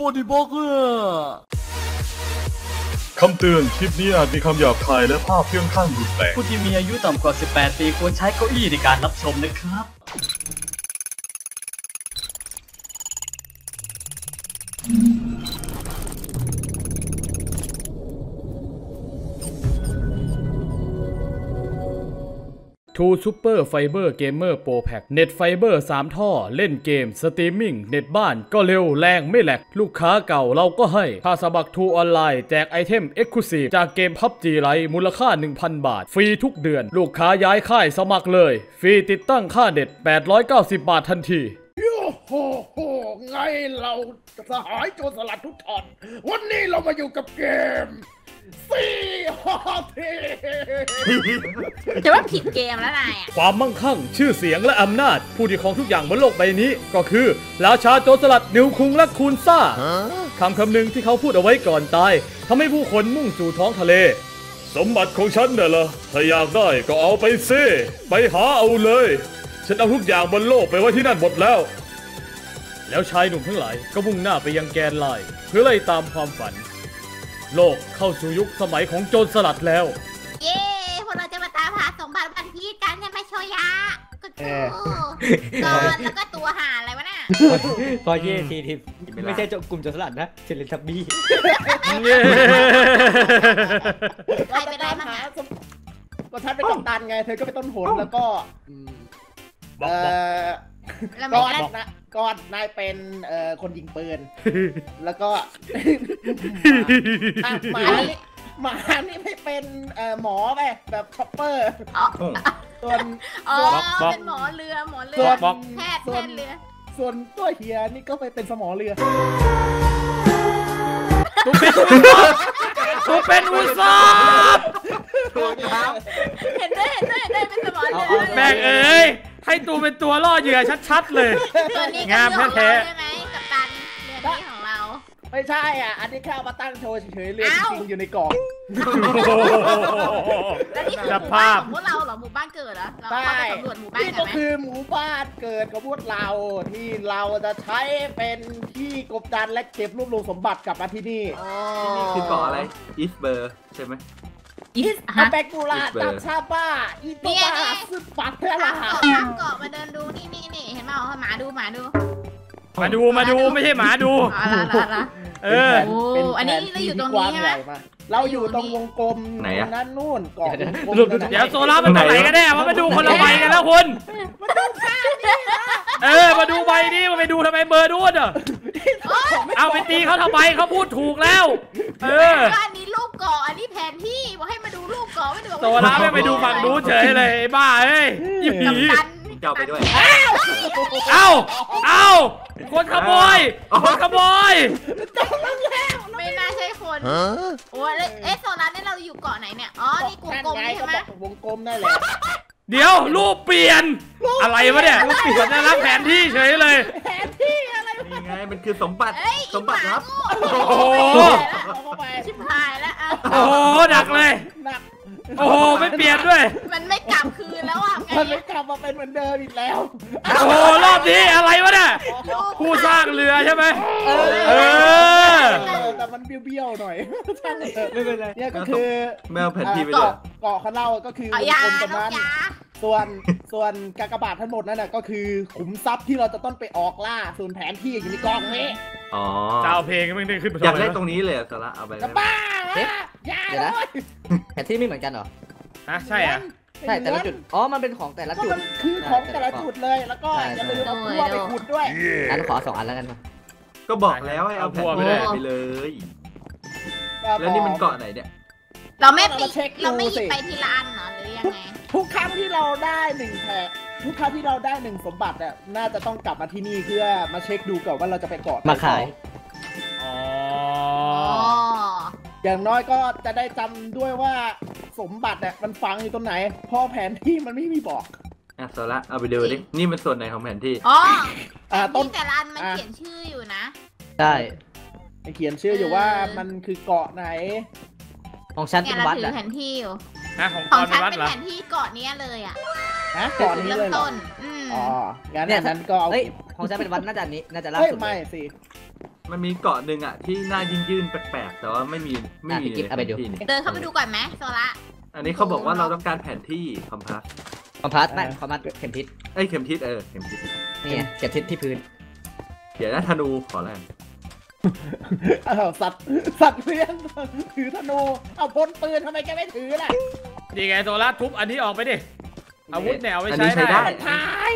for the burger คำเตือน คลิปนี้อาจมีคำหยาบคายและภาพเพื่อนข้างรุนแรงผู้ที่มีอายุต่ำกว่า 18 ปีควรใช้เก้าอี้ในการรับชมนะครับ ทูซูเปอร์ไฟเบอร์เกมเมอร์โปรแพ็กเน็ตไฟเบอร์3ท่อ เล่นเกม สตรีมมิ่ง เน็ตบ้านก็เร็วแรงไม่ lag ลูกค้าเก่าเราก็ได้ถ้าสมัคร True Online แจกไอเทม e x c l u s i v e จากเกม PUBG Lite มูลค่า 1,000 บาท ฟรีทุกเดือน ลูกค้าย้ายค่ายสมัครเลย ฟรีติดตั้งค่าเน็ต890 บาททันทีโยโหโหไงเราสหายโจรสลัดทุกท่านวันนี้เรามาอยู่กับเกม ซีฮอทีจะว่าผิดเกมแล้วนายอะความมั่งคั่ง ชื่อเสียงและอำนาจ ผู้ที่ของทุกอย่างบนโลกใบนี้ ก็คือ ราชาโจรสลัดนิวคุงและคูนซ่าคำคำหนึ่งที่เขาพูดเอาไว้ก่อนตายทำให้ผู้คนมุ่งสู่ท้องทะเล สมบัติของฉันน่ะเหรอถ้าอยากได้ก็เอาไปซิไปหาเอาเลย ฉันเอาทุกอย่างบนโลกไปไว้ที่นั่นหมดแล้ว แล้วชายหนุ่มทั้งหลายก็มุ่งหน้าไปยังแกนไลน์เพื่อไล่ตามความฝัน โลกเข้าสู่ยุคสมัยของโจรสลัดแล้ว เย้พวกเราจะมาตามหาสมบัติวันพีชกันใช่ไหมโชยะก็คือก่อนแล้วก็ตัวหาอะไรวะน่ะพอเย่ทีทีไม่ใช่กลุ่มโจรสลัดนะเชลินทับบี้ใครเป็นไรบ้างหาอะสมก็ฉันเป็นกัปตันไง เธอก็เป็นต้นหนแล้วก็อืมเอ่อแล้วก่ไม่อนได้นะก่อนนายเป็นเอ่อคนยิงปืน แล้วก็อะหมานี่หมานี่ไม่เป็นเอ่อหมอไปแบบช็อปเปอร์อ๋อส่วน อ๋อบอก เป็นหมอเรือ หมอเรืส่อ วนบอก แพทย์แพทย์เรือ ส่วนตัวเฮียนี่ก็ไปเป็นสมอเรือ กูเป็นกูเป็นอุซอบเห็นด้วยเห็นด้วยเห็นด้วยเป็นสมอเรือแม่งเอ้ย ให้ตูเป็นตัวล่อเหยื่อชัดๆเลย ตัวนี้ก็งามเรือของแท้ เราๆใช่ไหมกัปตันเรือนี้ของเรา ไม่ใช่อะ อันนี้แค่เอามาตั้งโชว์เฉยๆเรือจอ้าวริงๆอยู่ในกล่อง แล้วนี่คือหสมู่ภาบ้านพของพวกเราเหรอหมู่บ้านเกิดเหรอเราเข้าไปสำรวจหมู่บ้านนี่กัก็นไหมคือหมู่บ้านเกิดของพวกเราที่เราจะใช้เป็นที่กบดานและเก็บรวบรวมสมบัติกลับมาที่นี่นี่คือเกาะอะไร อีสเบอร์ ใช่ไหม อีสอาฮะแบกูลา Whisper ตับชาบ้าอีโตบ้าเนี่ยซึปัดเทลาข้ามเกาะข้ามเกาะมาเดินดูนี่นี่นี่เห็นเปล่าหมาดูหมาดู มาดูมาดูไม่ใช่หมาดูอ๋อละละละเออโอ้เป็นอันนี้แผเราอยู่ที่ตรงกว้านี้ใช่ไหมญ่ากเราอยู่ตรงวงกลมไหนอะนั้นนู่นเกาะวงกลมรูปนั่นเดี๋ยวน่ะโซล่ามันตรงไหนกันแน่มันมาดูคนละใบกันแล้วคุณเออมาดูใบนี้มาไปดูทำไมเบอร์ด้วนอะเอาไปตีเขาทำไมเขาพูดถูกแล้ว เออว่าอันนี้รูปเกาะอันนี้แผนที่บอกให้ มาดูรูปเกาะไม่ได้บอกโซล่าไม่ไปดูฝั่งนู้นเฉยเลยไอ้บ้าเอ้ยยี่ผีกัปตันเจ้าไปด้วย เอ้า เอ้า คนขโมย คนขโมยไม่น่าใช่คนโอ้ยแล้วเอ๊ะโซลาร์เนี่ยเราอยู่เกาะไหนเนี่ย อ๋อ นี่กลุ่มกลมนั่นไงนี่ก็ใช่ไหมบอกวงกลมนั่นแหละเดี๋ยวรูปเปลี่ยน อะไรวะเนี่ยรูปเปลี่ยนนะรับแผนที่เฉยเลย แผนที่อะไรนี่ไงมันคือสมบัติเอ้ยสมบัติลับโอ้โอ้โหเอาเข้าไปชิบหายแล้วอะโอ้โหดักเลยหนัก โอ้โหไม่เปลี่ยนด้วย มันไม่กลับคืนแล้วอะไงมันไม่กลับมาเป็นเหมือนเดิมอีกแล้ว โอ้โหรอบนี้อะไรวะเนี่ยผู้สร้างเรือใช่ไหมเออเออแต่มันเบี้ยวๆหน่อยช่างเถอะไม่เป็นไรเนี่ยก็คือแมวแผนที่ไปด้วยเกาะเกาะของเราก็คือเอายาวงกลมตรงนกนั้นยาส่วนส่วนกากบาททั้งหมดนั่นน่ะก็คือขุมทรัพย์ที่เราจะต้องไปออกล่าส่วนแผนที่อยู่ในกล่องนี้อ๋อเจ้าเพลงไม่ได้ขึ้นไปอยากได้ทำมวะตรงนี้เลยอะสาระเอาไปจะแล้วบ้าเอ๊ะอย่าเดี๋ยวนะเลยแผนที่ไม่เหมือนกันเหรอ ฮะใช่อะ ใช่ แต่ละจุด อ๋อ มันเป็นของแต่ละก็จุด มันคือของแต่ละจุดเลยแล้วก็ใช่อย่าลืมเอาพั่วไปขุดด้วย งั้นขอสองอันแล้วกันมาก็บอกแล้วให้เอาแผนที่ไปเลย แล้วนี่มันเกาะไหนเนี่ย เราไม่ปิเราเช็คดูเราไม่หยิบสิไปทีละอันเหรอหรือยังไง ทุกครั้งที่เราได้หนึ่งแผลทุกครั้งที่เราได้หนึ่งสมบัติอะน่าจะต้องกลับมาที่นี่เพื่อมาเช็คดูก่อนว่าเราจะไปเกาะไหนมาขาย อ๋ออ๋อ อย่างน้อยก็จะได้จำด้วยว่าสมบัติเนี่ยมันฝังอยู่ตรงไหนเพราะแผนที่มันไม่มีบอก อะสาระเอาไปดูดิ นี่มันส่วนไหนของแผนที่ อ๋ออ่าต้น ที่แต่ละอันมันอะ เขียนชื่ออยู่นะ ได้ เขียนชื่ออยู่ว่ามันคือเกาะไหน ของฉันแกเป็นเราวัดถืออะแผนที่อยู่ ฮะของขกองรเป็ฉันนวัดเป็นเหรอ แผนที่เกาะเนี้ยเลยอะฮะเกาะนี้เริ่เลมยเหรอต้น อืมอ๋องั้นเนี่ยอันนั้นก็เอาเฮ้ย ของฉันเป็นวัดน่าจะอันนี้ น่าจะล่าเฮ้ยสุดเลไม่ยสิ มันมีเกาะหนึ่งอะที่หน้ายื่นยื่นๆแปลกๆแต่ว่าไม่มีไม่มีอะพี่กิ๊ฟเอาไปดู แผนที่นี่เดินเข้าไปดูก่อนไหมโซละอันนี้เขาบอกว่าเราต้องการแผนที่คอมพาสคอมพัสไม่คอมพัสเข็มทิศเอ้ยเข็มทิศเออเข็มทิศนี่ไงเข็มทิศที่พื้น เดี๋ยวนะธนูขอแรงอ้าวสัตว์สัตว์เลี้ยงถือธนูเอาพ้นปืนทำไมแกไม่ถือล่ะนี่ไงโซล่าทุบอันนี้ออกไปดิ อาวุธเนี่ยเอาไว้อันใช้นี้ใช้ได้ตาย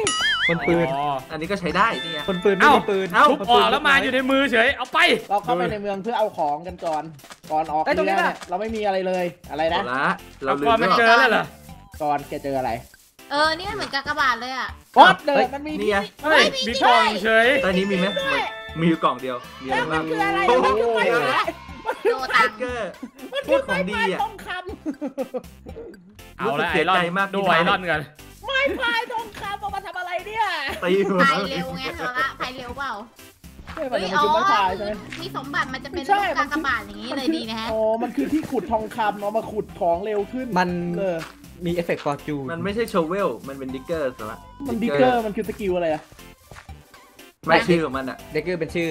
คนปืนอ๋ออันนี้ก็ใช้ได้นี่ไงคนปืนไม่เอ้ามีปืนเอ้าทุบออกแล้วมาอยู่ในมือเฉย เอาไป เราเข้าไปในเมืองเพื่อเอาของกันก่อน ก่อนออกเอ้ยตรงเรืนี้อน่ะเนี่ยเราไม่มีอะไรเลย อะไรเอานะละเราเอาลืก่อนมมันว่าเจอแล้วเหรอ ก่อนแกเจออะไร เออ นี่มันเหมือนกากบาทเลยอะวัดเลยมันมีนี่ไงเฮ้ยมีกล่องเฉยใต้นี้มีไหมมีอยู่กล่องเดียว มีอะไรแล้วมับ้านงคืออะไรโอ้มันโหคือไม้พายโดตังเกอร์มันโคคือตรขอไม้งดีพายอะทองค เอาละรู้สึกเสีไอยรอนใจมากที่ดูไอได้รอนกันำไม้พายทองคำเอามาทำอะไรเนี่ยตีหัวพายเร็วไงโซละพายเร็วเปล่าเฮ้ยมันเฮ้ยจะอ๋อคือไม้พายใช่ไหมมีสมบัติมันจะเป็นไม่ใช่รูปกากบาทอย่างนี้เลยดีนะฮะอ๋อมันคือที่ขุดทองคำเอามาขุดของเร็วขึ้นมันเออมีเอฟเฟกต์ Fortune มันไม่ใช่ shovel มันเป็น digger สละมัน digger มันคือ skill อะไรอะไม่ชื่อของมันอะ digger เป็นชื่อ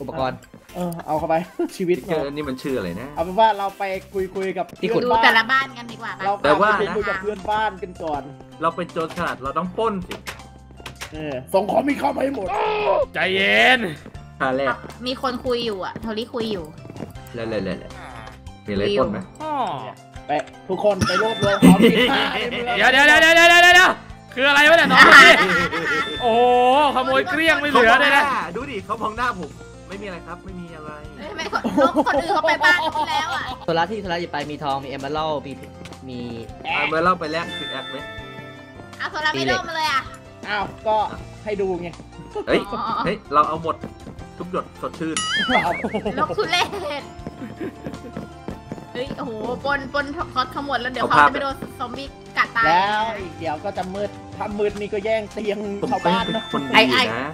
อุปกรณ์ เออเอาเข้าไป ชีวิต digger นี่มันชื่ออะไรนะ เอาเป็นว่าเราไปคุยคุยๆกับที่ขุดดูเพื่อนแต่บ้านละบ้านกันดีกว่าเราแต่ว่าไปนะคุยกับเพื่อนบ้านกันก่อน เราเป็นโจรสลัดเราต้องปล้นสิเออส่งของมีเข้ามาให้หมดใจเย็นท่าแรกมีคนคุยอยู่อะโทรลี่คุยอยู่แล้วแล้วแล้วมีอะไรปล้นไหมอ๋อไปทุกคนไปรวบรวมของมีค่าในเมืองเดี๋ยวเดี๋ยวเดี๋ยวเดี๋ยวเดี๋ยวเดี๋ยวคืออะไรวะเนี่ยน้องอาคนหารนี้อาหารอาหารโอ้โหขโมยเกลี้ยงไม่เหลือเลยนะ ดูดิเขามองหน้าผม ไม่มีอะไรครับ ไม่มีอะไรเฮ้ยทำไมคนนกคนอื่นเขาไปบ้านที่แล้วอะโซล่าที่โซล่าหยิบไปมีทองมีเอมเบอรัลมีมีเอาไปเล่าไปแลกสิแอคไหมเอาโซลาไม่โดนมาเลยอะอ้าวก็ให้ดูไงเฮ้ย อ๋อเฮ้ย เราเอาหมดทุกหยดสดชื่นเอานกทุเรศเฮ้ยโอ้โหปนปนคอสขมวดแล้วเดี๋ยวเขาจะไปโดนซอมบี้กัดตายแล้วอีกเดี๋ยวก็จะมืดถ้ามืดนี่ก็แย่งเตียงผมชาวก็บ้ายันงเป็นเนาะคนไอ้ดีไอ้นะ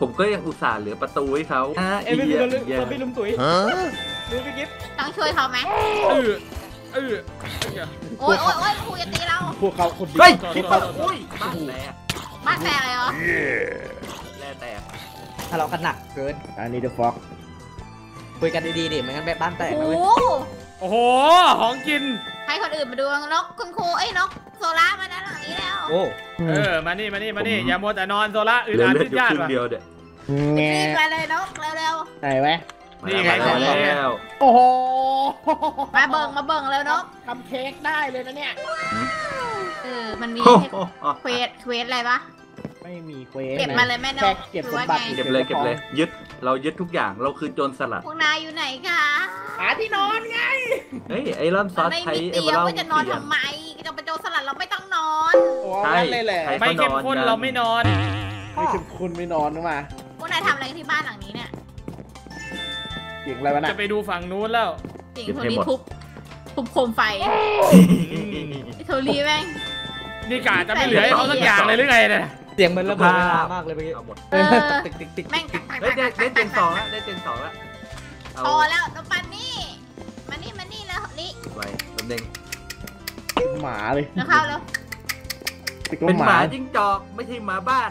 ผมก็ยังอุตส่าห์เหลือประตูให้เขาเอ้ยไม่มีเหี้ยลุมเหี้ยซอมบี้ลุมตุ๋ยดูพี่กิฟต์ต้องช่วยเขาไหมเออเออโอ๊ยโอ๊ยโอ๊ยครูจะตีเราพวกเขาคนดีเฮ้ยโทษคิดโทว่าษโทษอุ้ยบ้านแตกบ้านแตกเลยเหรอแร่แตกทะเลาะกันหนักเกินอันนี้เดอะฟ็อกคุยกันดีๆดิไม่งั้นแบบบ้านแตกโอ้นะโหเว้ยโอ้โหของกินให้คนอื่นมาดูนกคุณครูเอ้ยนกโซล่ามาด้านหลังนี้ แล้วโอ้เออมานี่มานี่มานี่อย่ามัวแต่นอนโซล่าอึดเหลืออัดเลืออึดดอยู่ยาดครึ่งว่ะเดียวเด็ดแงรีบมาเลยนกเร็วไหนไหมนี่ไงมาแล้วของดีมาแล้วโอ้โหๆมาเบิ่งมาเบิ่งแล้วนกทำเค้กได้เลยนะเนี่ย เออมันมีโอ้โห quest quest อะไรปะไม่มี quest เก็บมาเลยแม่นกแค่เก็บหรือมว่าสมบัติไงเก็บเลยเก็บเลย ยึด เรายึดทุกอย่างเราคือโจรสลัด พวกนายอยู่ไหนคะหาที่นอนไง เฮ้ย iron sword ไม่ใช้มีเอเตีเวยงอร์ว่าจะนอนเปลี่ยนทำไมจะเป็นโจรสลัดเราไม่ต้องนอน โอ้ใช่งั้นเลยแหละใช่ไม่เข้มข้นเราไม่นอน ไม่ถึงคุณไม่นอนนะมาพวกนายทำอะไรที่บ้านหลังนี้เนี่ยเสียงอะไรวะน่ะจะไปดูฝั่งนู้นแล้ว จริงโทรีทุบทุบโคมไฟไอ้โทรีแม่ง นี่กาจะไม่เหลือให้เขาสักอย่างเลยหรือไงเนี่ยเสียงมันระเบิดเวลามากเลยเมื่อกี้เอาหมดเออติ๊กติ๊กติ๊กแม่งเฮ้ยได้ได้เจนสองแล้วได้เจนสองแล้วเอาพอแล้วน้องปันนี่มานี่มานี่แล้วนี่ไว้ตำแหน่งหมาเลยแล้วเข้าแล้วติดเป็นว่าหมาจิ้งจอกไม่ใช่หมาบ้าน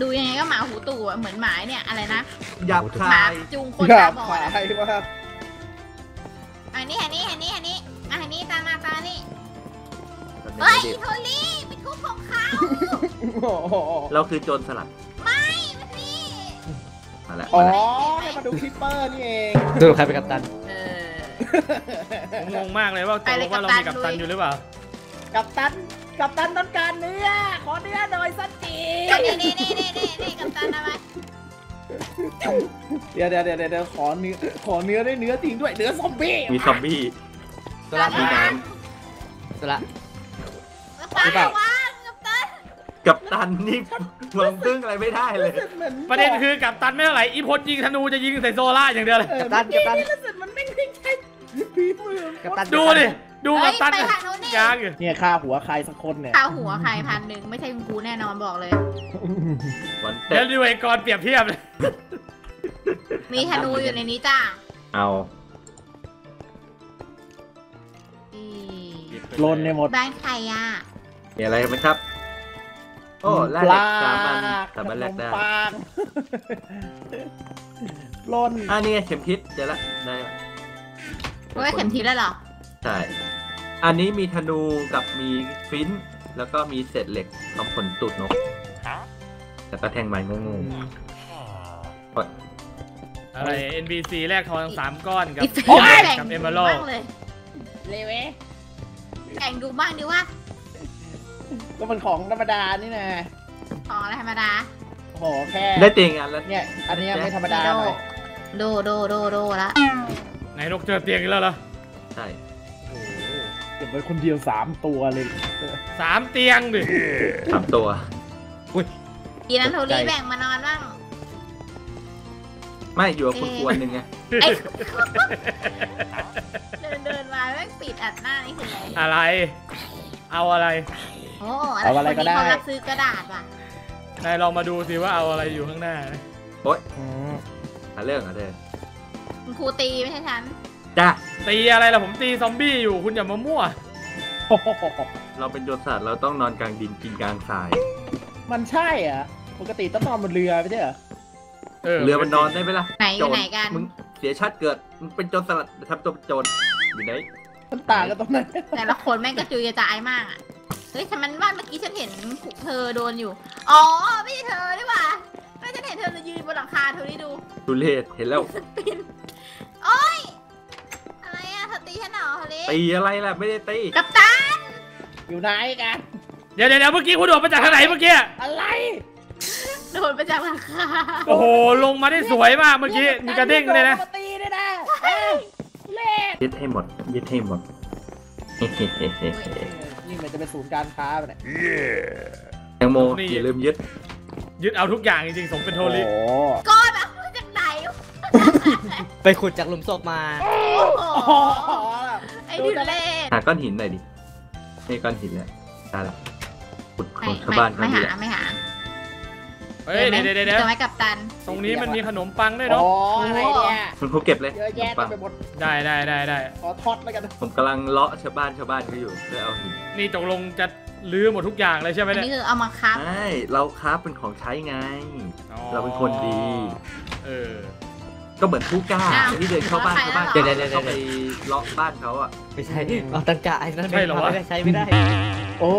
ดูยังไงก็หมาหูตู่อะเหมือนหมาเนี่ยอะไรนะหยาบหคามายจูงคนหยาตาบบอขาดอะยมากอันนี้อันนี้อันนี้อันนี้อันนี้ตามมาตามนี่ตำแหน่งเฮ้ยไม่ดีโทรี่ เราคือโจรสลัด ไม่มันนี่มาแล้วอ๋อมาแล้วให้มาดูคลิปเปอร์นี่เองดูใครเป็นกัปตัน เออ ผมงงมากเลยว่าตกลงว่าเรามีกัปตันอยู่หรือเปล่า กับตันกับตันต้องการเนื้อ ขอเนื้อหน่อยสักจีนี่นี่นี่นี่นี่นี่กัปตันเอาไว้เดี๋ยวเดี๋ยวเดี๋ยวเดี๋ยวขอเนื้อขอเนื้อได้เนื้อจริงด้วยเนื้อซอมบี้มีซอมบี้โซล่ามีกัปตันโซล่ากัปตันหรือเปล่าระวังกัปตัน กัปตันนี่หวังพึ่งอะไรไม่ได้เลยเหมือนประเด็นคือกัปตันไม่เท่าไหร่อีพลยิงธนูจะยิงใส่โซล่าอย่างเดียวเลย เออกัปตันกัปตัน เมื่อกี้นี่รู้สึกมันไม่ไม่ใช่ฝีมือกัปตันดูดิ ดูกัปตันเฮ้ยไปทางโน้นนี่ยางอยู่เนี่ยฆ่าหัวใครสักคนเนี่ย ข้าวหัวใครพันหนึ่งไม่ใช่คุณครูแน่นอนบอกเลย วันเดี๋เต็ยวดูไอ้กรเปรียบเทียบเลยมีธนูอยู่ในนี้จ้าเอาอีลนในหมดบ้านใครอะมีอะไรไหมครับ โอ้แลกปเหล็ลากสามอันสามอันแลกได้ขนมปังปล้นอ่านี่ไงเข็มทิศเจอละได้ละเฮ้ยเข็มทิศแล้วเหรอ ใช่ อันนี้มีธนูกับมีฟินช์แล้วก็มีเศษเหล็กทำผลตูดนกแล้วก็แทงไม้งงๆโอ๊ยอะไร NBC แลกทองสามก้อนกับอีเฟรมแบ่งกับดูเอมเมอรัลบ้างเลยเลยเว้ยแบ่งดูบ้างดิว่า ก็มันของธรรมดานี่นะของอะไรธรรมดาโอ้โหแค่ได้เตียงอันแล้วเนี่ย อันเนี้ยไม่ธรรมดาโดหน่อยโดโดโดโดละไหนนกเจอเตียงอีกแล้วเหรอใช่เก็บไว้คนเดียวสามตัวเลยสามเตียงดิสามตัวทีนั้นโทรีแบ่งมานอนบ้างไม่อยู่กับคุณควรหนึ่งไงไอ้เดินเดินมาแม่งปิดอัดหน้านี่คืออะไรอะไร เอาอะไร โอ้เอาอะไรก็ได้ คนนี้เขารับซื้อกระดาษว่ะนายลองมาดูสิว่าเอาอะไรอยู่ข้างหน้านะโอ๊ยหาเรื่องหาเรื่องคุณครูตีไม่ใช่ฉันจ้าตีอะไรล่ะผมตีซอมบี้อยู่คุณอย่ามามั่วโอ้โหเราเป็นโจรสลัดเราต้องนอนกลางดินกินกลางทราย มันใช่เหรอะปกติต้องนอนบนเรือไม่ใช่เหรอเออเรือมันนอนได้ไหมล่ะไหนอโจยู่รไหนกัน มึงเสียชาติเกิดมึงเป็นโจรสลัดทำตัวเป็นโจรอยู่ไหนมันต่างกันตรงไหนแต่ละคนแม่งกระจุยกระจายมากอะ เฮ้ยแต่มันว่าเมื่อกี้ฉันเห็นเธอโดนอยู่ อ๋อ ไม่ใช่เธอดีกว่าไม่ฉันเห็นเธอยืนบนหลังคาเธอได้ดูทุเรศเห็นแล้วสปินโอ๊ยอะไรอะเธอตีฉันเหรอเฮลิตีอะไรล่ะไม่ได้ตีกัปตันอยู่ไหนกันเดี๋ยวเดี๋ยวเดี๋ยวเมื่อกี้คุณโดดมาจากทางไหนเมื่อกี้ อะไรโดนไปจากหลังคาโอ้โหลงมาได้สวยมากเมื่อกี้มีกระเด้งเลยนะมาตีด้วยนะเอ้าเล่นยึดให้หมดยึดให้หมดนี่ มันจะเป็นศูนย์การค้าไปเนี่ยแตงโมนี่อย่าลืมยึด ยึดเอาทุกอย่างจริงๆสมเป็นโทโอ้ริโหก้อนแบบมาจากไหน ไปขุดจากหลุมศพมาโอ้โหอ๋อไอ้ดิเล่นหาก้อนหินหน่อยดินี่ก้อนหินแล้วได้ละขุดขไม่องชาวไม่บ้านเขาไม่ดีหาแหละไม่หา เฮ้ยเดี๋ยวเดี๋ยวเดี๋ยวจะไหมกับตัน ตรงนี้มันมีขนมปังด้วยอ๋เนาะออะไรเนี่ยคุณครูเก็บเลยเยอะแยะปัเต็มงไปหมด ได้ได้ได้ได้ขอทอดแล้วกัน ผมกำลังเลาะชาวบ้านชาวบ้านเขาอยู่เพื่อเอาหินนี่ตกลงจะลื้อหมดทุกอย่างเลยใช่ไหมอันเนี่ยนี้คือเอามาคับใช่เราค้าเป็นของใช้ไงอ๋อเราเป็นคนดี เออก็เหมือนผู้กล้าอ้าวที่เดินเข้าบ้านแล้วชาวบ้านใครเดี๋ยวแล้วเหรอเดี๋ยวเดี๋ยวเข้าไปเลาะบ้านเขาอะไม่ใช่เอาตังกะไอ้นั่นใช่เหรอวะไม่ได้ใช้ไม่ได้ โอ้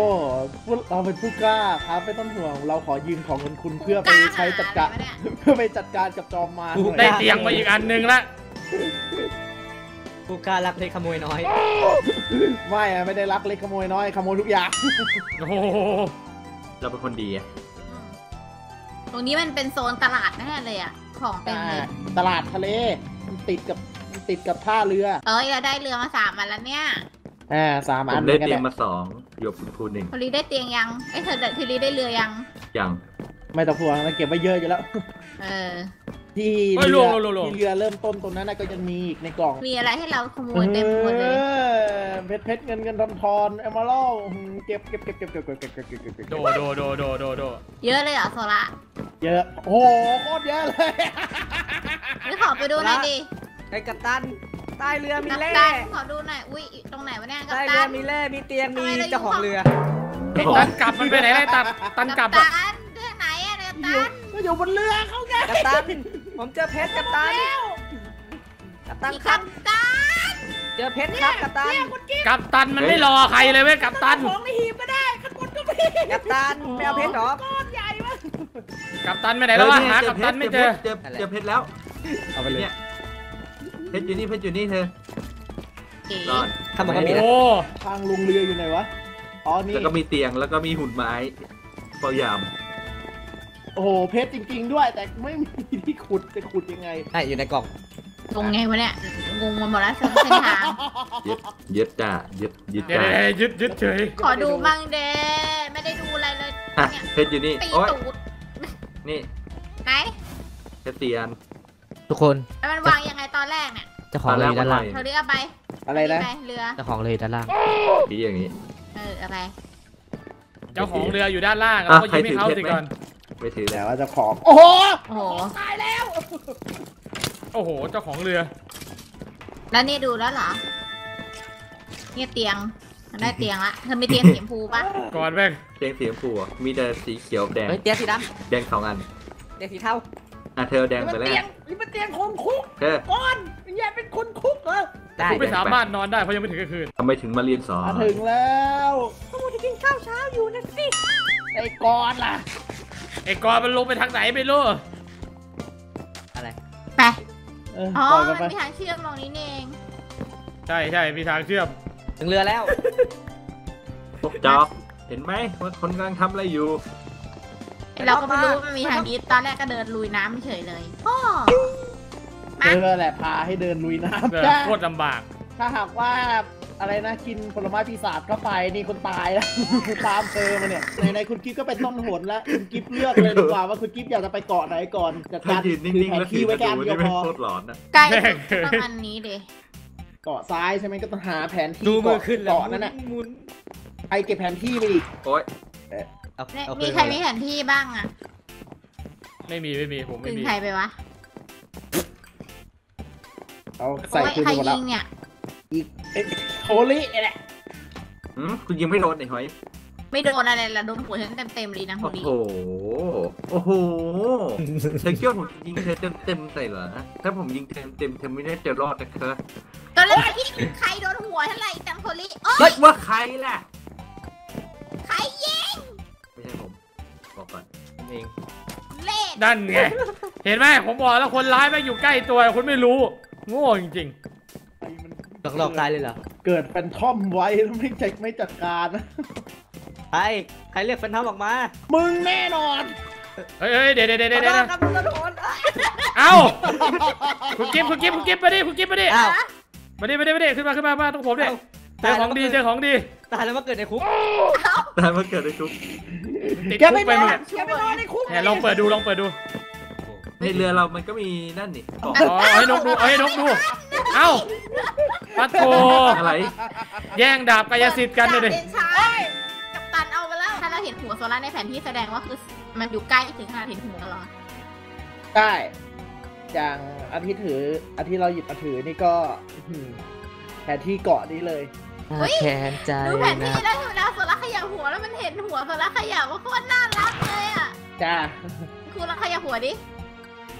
พวกเราเป็นผู้กล้าครับไม่ต้องห่วงเราขอยืมของเงินคุณเพื่อไปใช้จัดการหอะไรวะเนี่ยเพื่อไปจัดการกับจอมมารหน่อยได้เตียงมาอีกอันหนึงละผู้กล้ารักเล็กขโมยน้อย ไม่อะไม่ได้รักเล็กขโมยน้อยขโมยทุกอย่าง โอ้โหเราเป็นคนดีอะอืมตรงนี้มันเป็นโซนตลาดแน่เลยอะ ของเต็มเลยตลาดทะเลมันติดกับมันติดกับท่าเรือ เอ้ยเราได้เรือมาสามอันแล้วเนี่ย อ่าสามอันเหมืได้อนกันเตียงมาสองอยู่กับคุณครูหนึ่งโทรีได้เตียงยังไอ้ยเธอเทลีได้เรือยัง อย่างไม่ต้องห่วงมันเก็บไว้เยอะอยู่แล้ว เออ ที่เฮ้ยเรือลงลงลงที่เรือเริ่มต้นตรงนั้นน่ะก็ยังมีอีกในกล่องมีอะไรให้เราขโมยเต็มหมดเลย ออเพชรเพชรเงินเงินทองทอง emerald เก็บเก็บเก็บเก็บเก็บเก็บเก็บเก็บเก็บเก็บเก็บโดโดโดโดโดโดเยอะเลยเหรอโซละเยอะโอ้โหโคตรเยอะเลยเดี๋ยวขอไปดูหน่อยดิไอ้กัปตัน ใต้เรือมีกัปแร่ตันขอดูหน่อย อุ้ยตรงไหนวะเนี่ยกัปใต้ตัเรือน มีแร่มีเตียงมีทำไมเราอยู่เจ้าของเรือตันกลับมันไปไหนเลยตับตันกลับกัอะปตันเรื่องไหนอะกัปตันก็อยู่บนเรือเขาไงกัปตันผมเจอเพชรกัปตันกัปตันมีครักับ ปตันเจอเพชรครับกัปตันกับตันมันไม่รอใครเลยเว้ยกับตัน ของในหีบก็ได้ข้างบนก็มีกัปตันไม่เอาเพชรหรอ ก้อนใหญ่มากกับตันไปไหนแล้ววะหากับตันไม่เจอเจอ เจอเพชรแล้วเอาไปเลยเนี่ย เพชรอยู่นี่เพชรอยู่นี่เธอเอ๋รอดถ้ามันก็มีนะ โอ้ทางลงเรืออยู่ไหนวะ อ๋อ นี่ แล้วก็มีเตียงแล้วก็มีหุ่นไม้เฝ้ายาม โอ้โห เพชรจริง ๆ ด้วย แต่ไม่มีที่ขุด จะขุดยังไง ใช่อยู่ในกล่อง งงไงวะเนี่ย งงมาหมดแล้วเส้นทางยึดยึดจ้ายึดยึดเดี๋ยวจ้าเดี๋ยวเดี๋ยวยึดยึดเฉยขอดูมั่งเด้ไม่ได้ดูอะไรเลยอะเนี่ยเพชรอยู่นี่ตีโอ๊ยตูดนี่ไหนเพชรเตียน ทุกคนแล้วมันวางยังไงตอนแรกเนี่ยเจ้าของเรืออยู่ด้านล่างเธอเรียกเอาไปอะไรนะไปเรือเจ้าของเรืออยู่ด้านล่างดีอย่างนี้ เอออะไรเจ้าของเรืออยู่ด้านล่างอะเราก็ยิ้มให้ใครถือเขาเพชรสิไหมก่อนไปถือเลแต่ยว่าเจะของ โอ้โหโอ้โหตายแล้ว โอ้โห เจ้าของเรือ แล้วนี่ดูแล้วเหรอ เนี่ยเตียงได้เตียงละ เธอมีเตียงสีชมพูปะก่อนแม่งเตียงสีชมพูอะมีแต่สีเขียวแดงเฮ้ยเตียงสีดแดงสองอันำเตียงสีเทา อะเธอเอาแดงนี่ไปมันแล้วเตียกังนนี่มันเตียงคนคุกเธอก่อนแย่เป็นคนคุกเหรอได้คุณไม่สามารถนอนได้เพราะยังไม่ถึงกลางคืนทำไมถึงมาเรียนสอนมาถึงแล้วเขาจะกินข้าวเช้าอยู่นะสิไอ้ก่อนล่ะไอ้กอนมันลงไปทางไหนไม่รู้อะไรไปเอออ๋อปล่อยมันกันไปมีทางเชื่อมตรงนี้นี่เองใช่ใช่มีทางเชื่อมถึงเรือแล้วพวกจอกเห็นไหมว่าคนกำลังทำอะไรอยู่ เราก็ไม่รู้ว่ามันมีทางนี้ตอนแรกก็เดินลุยน้ำเฉยเลยพ่อมาเออแหละพาให้เดินลุยเอน้ำอจ้าโคตรลำบาก ถ้าหากว่าอะไรนะกินผลไม้ปีศาจเข้าไปนี่คนตายแล้วตามเธอมาเนี่ยในในคุณกิฟก็เป็นต้นหนแล้วคุณกิฟเลือกเลยดีกว่าว่าคุณกิฟอยากจะไปเกาะไหนก่อนจากถ้าการยืนนิ่ถืองแผๆนแล้วถืที่อไว้กแค่ระอันดูเดียวนี่พไม่อโคตรหลอนนะใกล้สุดต้องอันนี้เดเกาะซ้ายใช่ไหมก็ต้องหาแผนที่ดูมือเกาะขึ้นแล้วเกาะนั่นน่ะหมุนใครเก็บแผนที่ไปอีกโอ๊ย เอาเนี่ยเอามีคืนใครมามีแผนที่บ้างอะไม่มีไม่มีผมไม่คืนมีใครไปวะเอาใส่โอ้ยคืนใครไปหมดแล้วยิงเนี่ยอีกเอ๊ะโทลิเนี่ยแหละหืมคุณยิงไม่โดนไอ้หอย ไม่โดนอะไรละโดนหัวฉันเต็มๆเลยนะพอโอ้ดีโห โอ้โห เธอคิดว่าผมยิงเธอเต็มเต็มๆใส่เหรอ ถ้าผมยิงเต็มเต็มๆเธอไม่ได้จะรอดนะครับตอนแรกที่ใครโดนหัวเท่าไหร่จังโพลิโอ้เฮ้ยว่าใครล่ะ ใครยิงไม่ใช่ผม บอกก่อนเองเล่นั่นไง เห็นไหมผมบอกแล้วคนร้ายแม่งอยู่ใกล้ตัวคุณไม่รู้โง่จริงหลอกหลอกตายเลยเหรอเกิดเป็นท่อมไว้แล้วไม่จัดไม่จัดการนะใคร ใครเรียกแฟนทอมออกมามึงแน่นอน ๆเฮ้ยเฮ้ยเดี๋ยวเดี๋ยวเดี๋ยวเดี๋ยวเดี๋ยวกำลังโดนเอ้าคุณกิฟคุณกิฟคุณกิฟมาดิคุณกิฟมาดิอ้าว มาดิมาดิมาดิขึ้นมาขึ้นมามาตรงผมดิเจอของดีเจอของดี ตายแล้วมาเกิดในคุกแต่มันเกิดอะไรขึ้นติดแกคุไม่กไปรมึองดอะแกไม่รอดในคุกเนี่ยลองเปิดดูลองเปิดดูในเรือเรามันก็มีนั่นนี่เกาะอ๋อเอาให้นกดูเอาให้นกดูเอ้าปัดโถอะไรแย่งดาบกายสิทธิ์กันเลยดิดาบเป็นชายกัปตันเอาไปแล้วถ้าเราเห็นหัวโซล่าในแผนที่แสดงว่าคือมันอยู่ใกล้ถึงขนาดเห็นหัวเหรอได้อย่างอาทิตย์ถืออาทิตย์เราหยิบมาถือนี่ก็อื้อหือแผนที่เกาะนี้เลย แขนใจดูแผนที่แล้วเวลาโซล่าขยับหัวแล้วมันเห็นหัวโซล่าขยับว่าโคตรน่ารักเลยอะจ้าครูลองขยับหัวดิ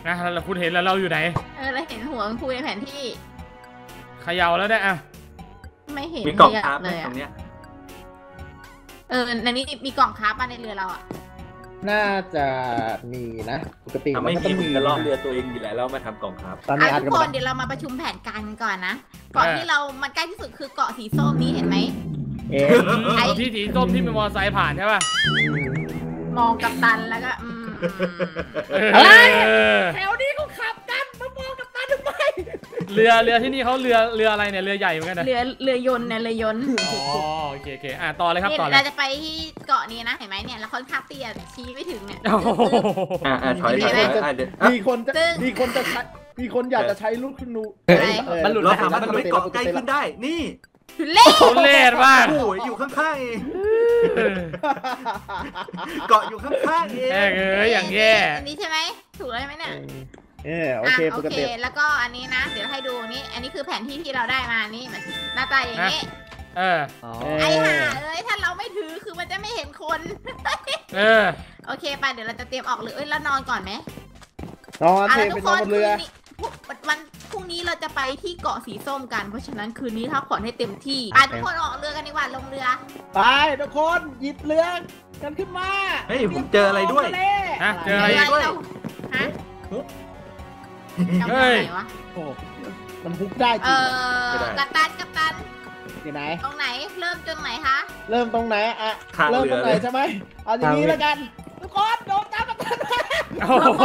นะแล้วคุณเห็นแล้วเราอยู่ไหน เออเราเห็นหัวคุณครูในแผนที่เขย่าแล้วเนี่ยอะไม่เห็นมีเกาะขยัคาบร์บไหมเลยตอะรงเนี้ยเออในนี้มีกล่องคาร์บมาในเรือเราอะ น่าจะมีนะปกติถ้ามัไม่นก็มีต้องผมมีจะล่อเรือตัวเองอยู่แล้วแล้วมาทำกล่องครับตอนนี้อะอาจทุจะกมาคนเดี๋ยวเรามาประชุมแผนการกันก่อนนะเกาะที่เรามันใกล้ที่สุดคือเกาะสีส้มนี้เห็นไหม เอ๊ะไอ้ ที่สีส้มที่มีมอเตอร์ไซค์ผ่านใช่ป่ะมองกับตันแล้วก็อืม เออแถวนี้เขาขับกันมามองกับตาทำไม เรือเรือที่นี่เขาเรือเรืออะไรเนี่ยเรือใหญ่เหมือนกันนะเรือเรือยนต์เนี่ยเรือยนต์อ๋อโอเคโอเคอะต่อเลยครับนี่ต่อเลเรายจะไปที่เกาะนี้นะเห็นไหมเนี่ยแล้วค่อนข้างเตี้ยชี้ไม่ถึงเนี่ย โอ้โหอ่าอ่าถอยถอยถอยอะเดี๋ยวอะ มีคนจะซึ่งมีคนจะใช้มีคนอยากจะใช้ลูกธนูเฮ้ย เออมันหลุด เราแล้วสามารถมันทำให้เกาะใกล้ขึ้นได้ นี่ทุเล่ทุเล่มากโอ้โหอยู่ข้างๆเอง เกาะอยู่ข้างๆเองแย่เอ้ยอย่างแย่อันนี้ใช่ไหมถูกแล้วใช่ไหมเนี่ย เออโอเคอะปโอกเคติแล้วก็อันนี้นะ เดี๋ยวให้ดูนี่ อันนี้คือแผนที่ที่เราได้มานี่มันหน้าตาอย่างนี้ เอออ๋อไอ้ห่าเอ้ยถ้าเราไม่ถือคือมันจะไม่เห็นคน เออ โอเคไปเดี๋ยวเราจะเตรียมออกเลยเอ้ยแล้วนอนก่อนไหมนอนอะเทแล้วทุไปกนคอนนบนเรือคืนนี้พรุ่งวันพรุ่งนี้เราจะไปที่เกาะสีส้มกัน เพราะฉะนั้นคืนนี้ถ้าผ่อนให้เต็มที่ไปทุกคนออกเรือกันดีกว่าลงเรือ ไปทุกคนหยิบเรือกันขึ้นมา เฮ้ยผมเจออะไรด้วยฮะเจออะไรเรือด้วยเราฮะฮุบ จำเฮ้ได้ยไหนวะโอ้มันฮุกได้จเอริงอกัปตันกัปตันที่ไหน ตรงไหน เริ่มจนไหนคะเริ่มตรงไหนอะข้างเริ่มเรืตรองไหนเลย ใช่ไหมเอาอย่างนี้แล้วกันทุกคนโดนตามกับตันมาโอ้โห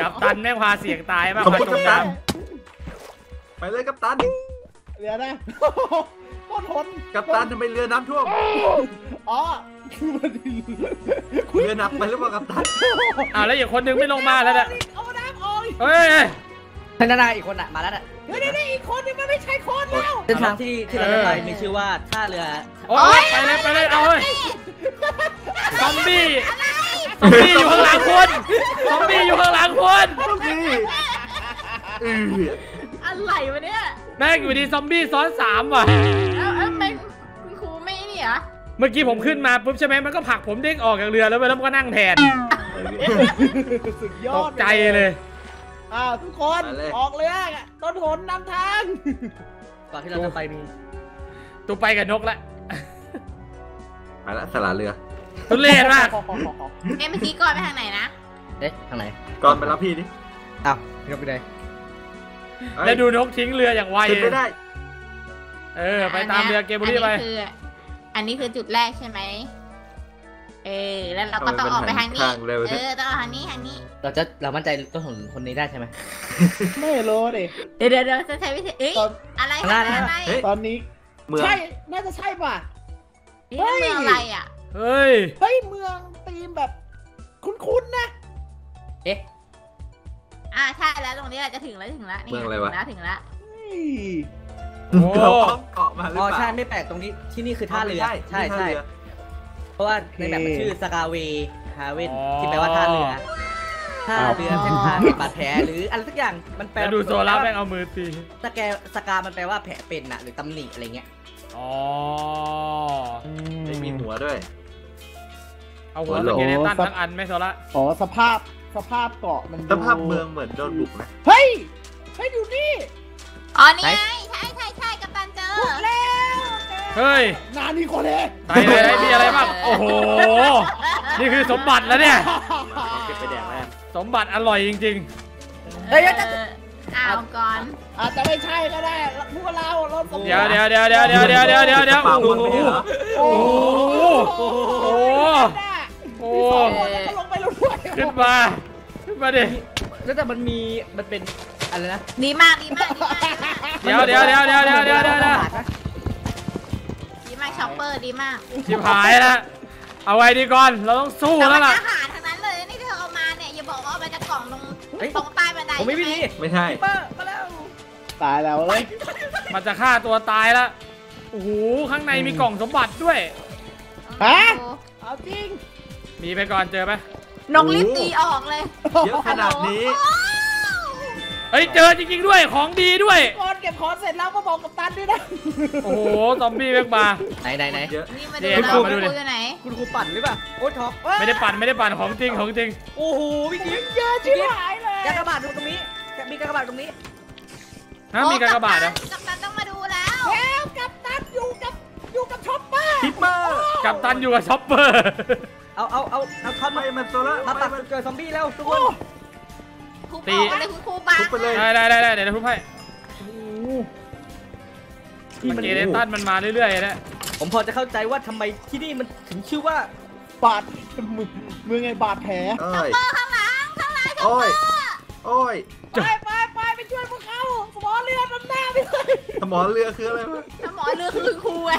กับตันแม่งพาเสียงตายมากพาจมน้ไปเลยกัปตันเรือนะโคตรทนกัปตันทำไมเรือน้ำท่วม อ๋อเรือหนักไปหรือเปล่ากัปตันำอ่าแล้วอีกคนนึงไม่ลงมาแล้วเนี่ยเอาน้ำออก เฮ้ยท่านนาอีกคนอะมาแล้วน่ะเดี๋ยนี่อีกคนนึงมันไม่ใช่คนแล้วเส้นทางที่ที่เราจะไปมีชื่อว่าท่าเรือโอ้ยไปเลยไปเลยเอาเลยซอมบี้ซอมบี้อยู่ข้างหลังคุณซอมบี้อยู่ข้างหลังคุณนี่เอออะไรวะเนี่ยแม่งอยู่ดีซอมบี้ซ้อนสามว่ะเอ้าเอ้าไม่เมื่อกี้ผมขึ้นมาปุ๊บใช่ไหมมันก็ผลักผมเด้งออกจากเรือแล้วไปแล้วมันก็นั่งแทนตกใจเลย อ้าวทุกคนไปเลย ออกเรือต้นหนนำทางก่อนที่เราจะไปมีตูไปกับนกละไปละสละเรือ ทุเรศมากเอ้ยเมื่อกี้ก่อนไปทางไหนนะ เอ๊ะทางไหนก่อนไปรับพี่ดิอ้าวพี่นกไปไหนเอ้ยแล้วดูนกทิ้งเรืออย่างไวขึ้นไม่ได้ เออ ไปตามเรือเกมบุรีไป อันนี้คือ อันนี้คือจุดแรกใช่ไหม เออ แล้วเราก็ต้องออกไปทางนี้ทางเร็วเอเนี่ยอต้องออกทางนี้ทางนี้ เราจะเรามั่นใจต้นหนคนนี้ได้ใช่ไหมไม่รู้ดิเดี๋ยวเดี๋ยวเดี๋ยวจะใช้วิธีเอ้ยตอนอะไรข้างหน้าอะไรเฮ้ยตอนนี้เมืองใช่ น่าจะใช่ป่ะนี่มันเมืองอะไรอะ เฮ้ย เฮ้ย เมืองตีมแบบ คุ้นๆนะ เอ๊ะ อ่าใช่แล้วตรงนี้แหละจะถึงแล้วถึงแล้วนี่เมืองอะไรวะถึงแล้วถึงแล้วเฮ้ยโอ้เราอ้อมเกาะมาหรืออ๋อเปล่าใช่ไม่แปลกตรงนี้ที่นี่คือท่าเรือไม่ใช่ท่าใช่ เรือเพราะว่าในแบบมันชื่อสกาเวฮาเวนที่แปลว่าท่าเรือท่าเรือเส้นทางบาดแผลหรืออะไรสักอย่างมันแปลแล้วดูโซล่าแม่งเอามือตี scar scar มันแปลว่าแผลเป็นน่ะหรือตำหนิอะไรเงี้ยอ๋อไม่มีหัวด้วย เอาหัวโอ้โห skeleton ทั้งอันไหมโซล่าอ๋อสภาพสภาพเกาะมันดูสภาพเมืองเหมือนโดนบุกนะเฮ้ยเฮ้ยดูนี่อ๋อนี่ไงใช่ใช่ใช่กัปตันเจอพูดแล้ว เฮ้ยงานนี้คนเลยไหนไหนไหนมีอะไรบ้างโอ้โห นี่คือสมบัติแล้วเนี่ยเอาเก็บไปแดกแล้วสมบัติอร่อยจริงเฮ้ยจะเอาก่อนอาจจะไม่ใช่ก็ได้พวกเราเราสมๆเดี๋ยวเดี๋ยวเดี๋ยวเดี๋ยวเดี๋ยวเดี๋ยวเดี๋ยวเดี๋ยวเดี๋ยวปาโอ้กโหมันไม่ใช่เหรอโอ้โหโอ้โหโอ้มีสองคนแล้วก็ลงไปแล้วด้วยขึ้นมาขึ้นมาดิแล้วแต่มันมีมันเป็นอะไรนะดีมากดีมากดีมากเดี๋ยวเดี๋ยวเดี๋ยวเดี๋ยวเดี๋ยวเดี๋ อปเปอร์ดีมากชิบหายแล้วเอาไว้ดีก่อน เราต้องสู้แต่แล้มัวนล่ะ อาหารทั้งนั้นเลยนี่ที่เธอเอามาเนี่ยอย่าบอกว่าเอามาจากกล่องตรงเฮ้ย ตรงใต้บันไดผมไม่มีใช่ดีไหไม่ใช่ ป้ามาแล้วตายแล้วเอ้ยมันจะฆ่าตัวตายแล้วโอ้โหข้างในมีกล่องสมบัติด้วยฮะโอ้เอาจริง มีไปก่อนเจอไหมนกรีบตีออกเลยเยอะขนาดนี้ เฮ้ยเจอจริงๆด้วยของดีด้วยก่อนเก็บของเสร็จแล้วก็บอกกับตันด้วยนะโอ้โหซอมบี้แม่งมา ไหนไหนไหนเยอะนี่มาเดี๋ดูยวแล้วคุณคุมาดูดิณอยู่ไหน คุณครูปั่นหรือเปล่าโอ้ท็อปไม่ได้ปั่นไม่ได้ปั่นของจริงของจริงโอ้โหพี่กิ๊ฟเยอะชิบหายเลยกากบาทดูตรงนี้มีกากบาทตรงนี้ฮะมีกากบาทเหรอกัปตันต้องมาดูแล้วแล้วกับตันอยู่กับอยู่กับช็อปเปอร์คิปเปอร์กับตันอยู่กับช็อปเปอร์เอาเอาเอาเอาท็อปไม่มามันโซล่ามาไม่ปักมันเจอซอมบี้แล้วทุกคน ครูตีบอกอะไรคุณครูบังทุบไปเลยได้ได้ได้ได้เดี๋ยวทุบให้มันเกเรตันมันมาเรื่อยๆนะผมพอจะเข้าใจว่าทำไมที่นี่มันถึงชื่อว่าบาดมือมือไงบาดแผลโอ้ยข้างหลังข้างหลังโอ้ยโอ้ยไปไปไปไปช่วยพวกเขาสมอเรือนำหน้าไปเลยสมอเรือคืออะไรวะสมอเรือคือคุณครูไง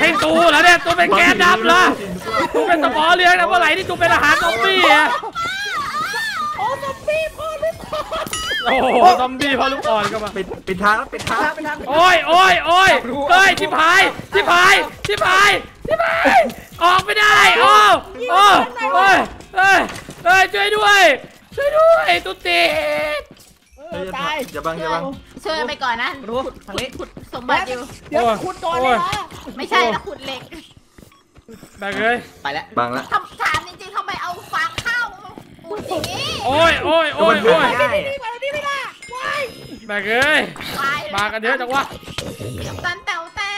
ให้ตูเหรอเนี่ยตูเป็นแกนดำเหรอตูเป็นสมอเรือนะเมื่อไหร่ที่ตูเป็นอาหารซอมบี้อะโอ้ซอม บี้พ่อลูกพ่อโอ้โหซอมบี้พอลูกอ่อนก็มาปิดปิดทางแล้วปิดทางทางไปทางโอ้ยโอ้ยโอ้ยเฮ้ยชิบหายชิบหายชิบหายชิบหายออกไม่ได้โอ้โอ้เฮ้ยเฮ้ยเฮ้ยช่วยด้วย ช่วยด้วยตุติดเอเฮ้อยตายอย่าบังอย่าบังช่วยไปก่อนนะรู้ทางนี้สมบัติอยู่เดี๋ยวคุณก่อนเลยนะไม่ใช่นะขุดเหล็กแบกเลยไปแล้วบังละทำถามจริงๆทำไมเอาฟางข้าวมาขุดอย่างนี้ โอ้ยโอ้ยก็โอ้มัยนเดิโอ้นยง่ายนี่มานี่ไม่ได้ว้ายแบกเลยตายมากันเยอะจังวะตันแต๋วแต่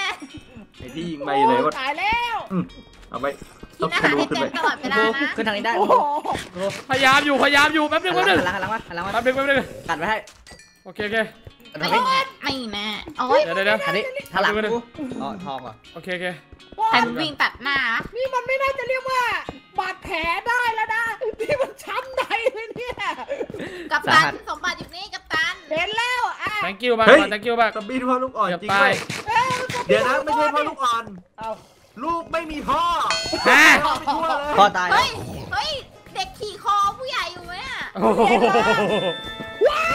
ไอ้ที่ยิงไปอยู่ไหนวะตายแล้วเอาไปกินอาหารให้เต็มตลอดเวลานะขึ้นทางนี้ได้โอ้โหพยายามอยู่พยายามอยู่แป๊บนึงหัแป๊บนึงนหลังหันหลังมาหันหลังมาแป๊บนึงแป๊บนึงกัดไว้ให้โอเคโอเคทางนี้ไม่แน่โอ้ยเดี๋ยวเดี๋ยวเดี๋ยวทางนี้ทางหลังกูอ๋อทองเหรอโอเคโอเคใครมันวิ่งตัดหน้านี่มันไม่น่าจะเรียกว่า บาดแผลได้แล้วนะนี่มันช้ำในเลยเนี่ยกับตันสมบัติอยู่นี่กับตันเห็นแล้วอะแ thank you มาก thank you มาก ซอมบี้พ่อลูกอ่อนเกือบจริงตาด้วยยเดี๋ยวนะไม่ใช่พ่อลูกอ่อน เอาลูกไม่มีพ่อฮะพ่อไม่ทั่วเลยพ่อตายแล้วเฮ้ยเฮ้ย เด็กขี่คอผู้ใหญ่อยู่เนี่ยโอ้โห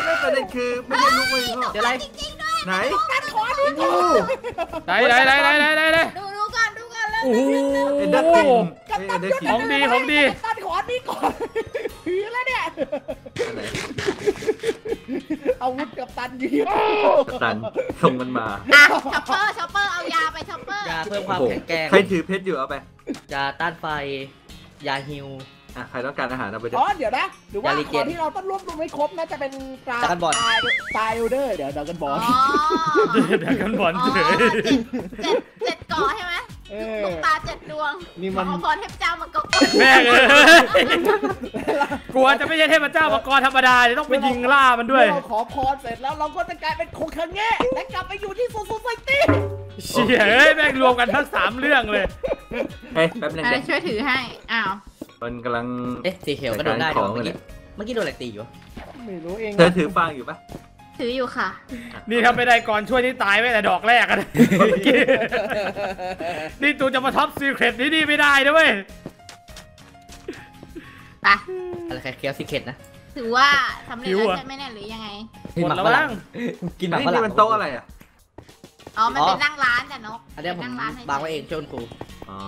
ไม่ประเด็นคือไม่ใช่ลูกไม่มีพ่อ เดี๋ยวอะไร จริงๆด้วยไหน กันขอดูก่อนไหนไหนไหนไหนไหนไหนไหนดู โอ้โหเอ็นเดอร์คิงเอ็นเดอร์คิงของดีของดีตันขอนี่ก่อนถือแล้วเนี่ยอันไหนอาวุธกับตันยิงกัปตันส่งมันมาอะช็อปเปอร์ช็อปเปอร์เอายาไปช็อปเปอร์ยาเพิ่มความโอ้โหแข็งแกร่งใครถือเพชรอยู่เอาไปยาต้านไฟยาฮิวอะใครต้องการอาหารเอาไปด้วยอ๋อเดี๋ยวนะหรือว่าดาริขเกอตงที่เราต้องรวบรวมให้ครบนะจะเป็นกราดราก้อนบอลตายเดอร์เดี๋ยวดรากันบออ๋ลอเดี๋ยวกันบอลอ๋อเฉยเจ็ดเจ็ดเจ็ดก่อใช่ไหม เอลูอกตาเจ็ดดวงนี่มัน ขอพรเทพเจ้ามังกรแม่งเอ้ยกลัวจะไม่ใช่เทพเจ้ามังกรธรรมดาเดี๋ยวต้องไปยิงล่ามันด้วยเมื่อเราขอพรเสร็จแล้วเราก็จะกลายเป็นโคคังเงะและกลับไปอยู่ที่โซโซไซตี้เชี่ยเอ้ยแม่งรวมกันทั้งสามเรื่องเลย เฮ้ยแป๊บนึงอะไรเด็กช่วยถือให้ อ้าว มันกำลังเอ๊ะสีเขียวก็โดนได้ขด้อวงยมันเมื่อเนี่กี้ยเมื่อกี้โดนอะไรตีอยู่วะไม่รู้เองเธอถือฟางอยู่ปะ ถืออยู่ค่ะ นี่ถ้าไม่ได้ก่อนช่วยนี่ตายไปแต่ดอกแรกอะนะนี่ตูจะมาท็อปซีเครตนี่นี่ไม่ได้นะเว้ยไปอะไรแค่เคียวซีเคตนะ ถือว่าสำเร็จแล้วใช่ไหมเนี่ยหรือยังไงหมดแล้วมั้งกินหมักนี่ฝรั่นี่งมันโต๊ะอะไรอะอ๋อ มันเป็นนั่งร้านแต่นกอันเนี้ยผมนั่งร้านให้บางไว้เองช่วยคุณครูอ๋อ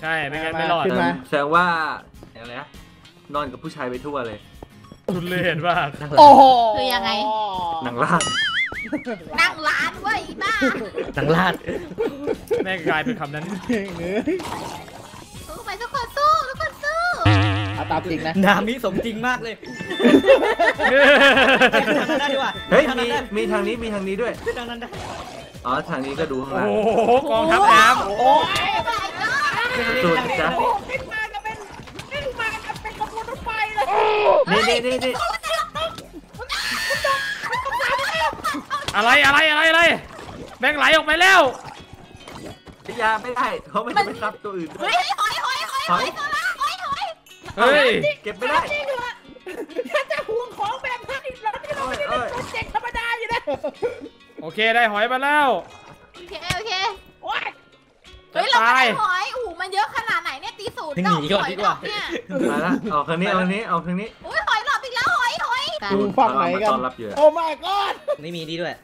ใช่ ไม่งั้นไม่รอดขึ้นมาแสดงว่าอะไรนะนอนกับผู้ชายไปทั่วเลย ทุเรศมากนั่งหลัโอ้งโหคือยังไงหนังล่างนั่งร้านเว้ยอีบ้านั่งลาดแม่งกลายเป็นคำนั้นเนื้อสู้ไปทุกคนสู้ทุกคนสู้เอาตามจริงนะนามิสมจริงมากเลยทางนั้นได้ดีกว่าเฮ้ยทางมีนั้นได้มีทางนี้มีทางนี้ด้วยทางนั้นได้อ๋อทางนี้ก็ดูข้างโอ้ล่างโหกองทัพน้โอ้ยไปก็สุดจ้ะ นี่นี่นี่นี่ำอะไรอะไรอะไรอะไรแม่งไหลออกไปแล้วยาไม่ได้เขาไม่ได้ไปซับตัวอื่นด้วเฮ้ยยหอยหอยหอยหอยโซล่าหอยหอยเฮ้ยเก็บไม่ได้ จริงเหรอถ้าจะห่วงของแบบนั้นอีกแล้วที่เราไม่ได้เป็นโปรเจกต์ธรรมดาอยู่นะโอเคได้หอยมาแล้วโอเคโอเคโอ้ยเฮ้ยเราไม่ได้หอยโอ้โหมันเยอะขนาดไหนเนี่ยตี ศูนย์ดอกหอยดอกเนี่ยมาละเอาทางนี้เอาทางนี้เอาทางนี้อุ้ยหอยหลอบอีกแล้วหอยหอยดูฝั่งไหนกันต้อนรับอยู่อะโอ้ my god นี่มีนี่ด้วย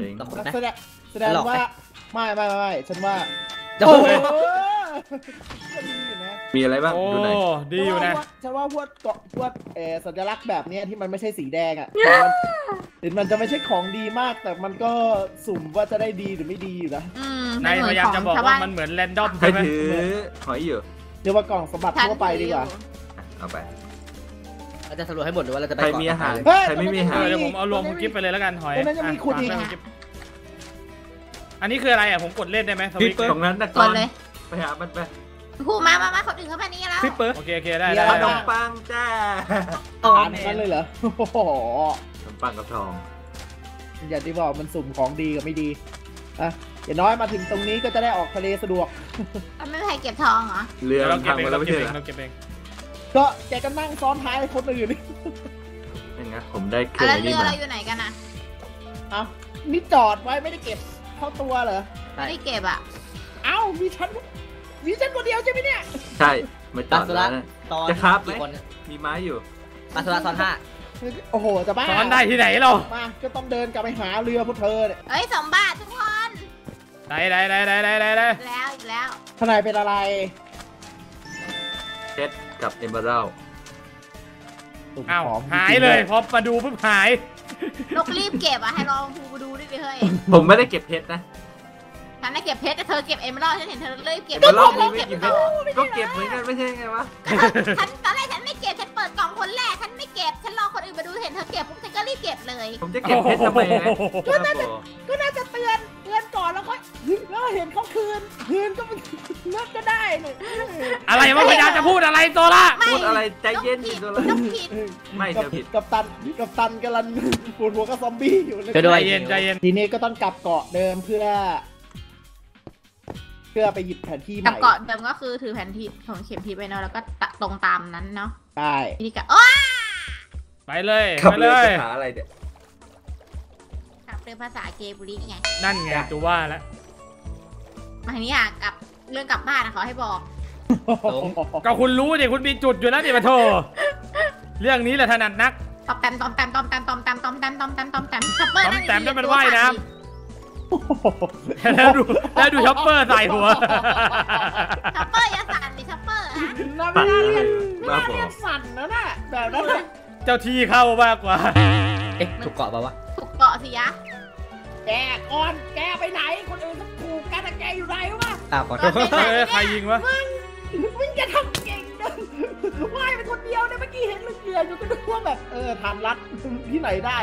จริงต้องหมดนะแสดงแสดงหลอกไหมว่าไม่ไม่ไม่ไม่ฉันว่าโอ้โหก็ดีอยู่นะมีอะไรบ้างโอ้ดูหน่อยดีอยู่นะฉันว่าพวกเกาะพวกเออสัญลักษณ์แบบเนี้ยที่มันไม่ใช่สีแดงอะถึงมันจะไม่ใช่ของดีมาก แต่มันก็สุ่มว่าจะได้ดีหรือไม่ดีอยู่นะอืมนายพยายามจะบอกว่ามันเหมือนแรนดอมใครใช่ไหมถือหอยอยู่ เรียกว่ากล่องสมบัติทั่วไปดีกว่า เอาไปเราจะสำรวจให้หมดหรือว่าเราจะไปใครเกะมีอาหารเฮ้ย ใครไม่มีอาเอหารอเดี๋ยวผมเอารวมคุณกิฟไปเลยแล้วกันหอยตรงนั้นยังมีขุดอีกฝาไว้คุณกิ๊บอันนี้คืออะไรอะผมกดเล่นได้ไหมสวิตช์ตรงนั้นนะกก่อดนเลยไปหามันไปครูมามามาคนอื่นเข้ามานี่แล้วคลิปเปอร์โอเคโอเคได้มีได้อะไรขนได้มปังจ้าอ๋ออ่านแมนั้นนเลยเหรอโอ้โหขนมปังกับทองอย่างที่บอกมันสุ่มของดีกับไม่ดีอะ อย่างน้อยมาถึงตรงนี้ก็จะได้ออกทะเลสะดวกอะไม่มีใครเก็บทองเหรอ เรือเดี๋ยวเรามันเก็บพังเองไปแล้เราวไม่เก็บใช่เองเหรอเราเก็บเองก็แกก็นั่งซ้อนท้ายคนอื่นนี่ไงผมได้เคอะรื่องแล้วนี้เรือมาเราอยู่ไหนกันนะเอ้านี่จอดไว้ไม่ได้เก็บเข้าตัวเหรอ ไม่ได้เก็บอะเอ้ามีฉันมีฉันคนเดียวใช่ไหมเนี่ย ใช่มาจปาอดสุแล้ระวนะ ตอนจะครับไหมกี่คนเนี่ยมีไม้อยู่ปาสุระตอนห้าโอ้โห จะบ้าสอนได้ที่ไหนเรามาก็ต้องเดินกลับไปหาเรือพวกเธอเนี่ยเอ้ยสมบัติทุกคน ได้ได้ได้ได้ได้ได้ได้แล้วอีกแล้วทนายเป็นอะไรเพชรกับเอมเบอรัลอ้าวของหายเลยพอมาดูปุ๊บหายนกรีบเก็บอะให้ลองครูมาดูด้วยดิเฮ้ยผมไม่ได้เก็บเพชรนะฉันได้เก็บเพชรแต่เธอเก็บเอมเมอรัลฉันเห็นเธอเลยเก็บเอมเบอรัลมีไม่เก็บกี่เพชรก็เก็บเหมือนกันไม่ใช่ไงวะฉันตอนแรกฉันไม่เก็บฉันเปิดกล่องคนแรกฉันไม่เก็บฉันรอคนอื่นมาดูเห็นเธอเก็บปุ๊บฉันก็รีบเก็บเลย ผมจะเก็บเพชรทำไมนะก็น่าจะก็น่าจะเตือนเตือนก่อนแล้วค่อย แล้วเห็นเขาคืนคืนก็มันน่าจะได้เนี่ยอะไรวะพยายามจะพูดอะไรโซล่าไม่พูดอะไรใจเย็นนสิกตัวผิละดนกผิดไม่กับเธอผิดกับตันกับตันกำลังปวดหัวกับซอมบี้อยู่เลยช่วยด้ใจวยเย็นใจเย็นทีนี้ก็ต้องกลับเกาะเดิมเพื่อ เพื่อไปหยิบแผนที่ใหกับม่เกาะเดิมก็คือถือแผนที่ของเข็มทิศไปเนาะแล้วก็ตรงตามนั้นเนาะได้วิธีการโอ้ยไปเลยขับไปเรืเลอยไปหาอะไรเนี่ยขับเรือภาษาเกบุรีไงนั่นไงตูว่าแล้ว มาทีนี้อะกับเรื่องกลับบ้านนะเขาให้บอกก็คุณรู้ดิคุณมีจุดอยู่แล้วดิมาโทเรื่องนี้แหละถนัดนัก ตอมแตมตอมแตมตอมแตมตอมแตมตอมแตมตอมแตมตอมแตมช็อปเปอร์นั่งตอมแตมนั่นมันตัวว่ายน้ำสั่แล้วดูแล้วดูช็อปเปอร์ใส่หัว ช็อปเปอร์อย่าสั่นดิช็อปเปอร์อะน่าไม่น่าเรียกไม่บ้าน่าบอเรียกสั่นนะน่ะแบบนั้นน่ะเจ้าที่เข้ามากกว่า เอ๊ะ ถูกเกาะปะวะถูกเกาะสิยะ แกก่อนแกไปไหน คนอื่นเขาถูกกันแต่แกอยู่ไหนวะอ่าขอโทษเฮ้ยใครยิงวะมึงจะทำเก่งนะว่ายเป็นคนเดียวเนี่ยเมื่อกี้เห็นมึงเกลืออยู่ก็นึกว่าแบบเออทานรัดที่ไหนได้